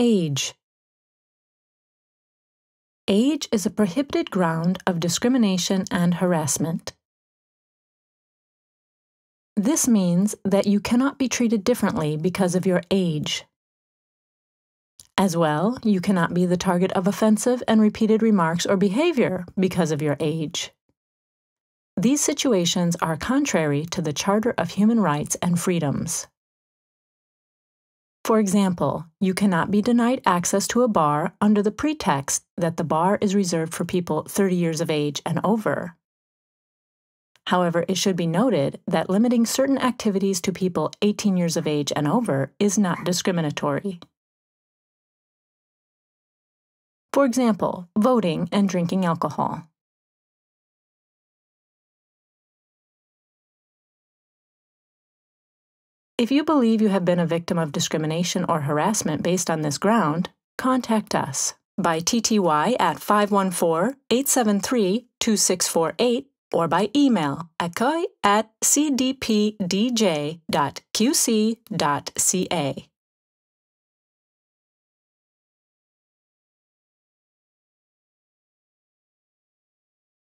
age? Age is a prohibited ground of discrimination and harassment. This means that you cannot be treated differently because of your age. As well, you cannot be the target of offensive and repeated remarks or behavior because of your age. These situations are contrary to the Charter of Human Rights and Freedoms. For example, you cannot be denied access to a bar under the pretext that the bar is reserved for people 30 years of age and over. However, it should be noted that limiting certain activities to people 18 years of age and over is not discriminatory. For example, voting and drinking alcohol. If you believe you have been a victim of discrimination or harassment based on this ground, contact us by TTY at 514 873 2648 or by email accueil at cdpdj.qc.ca.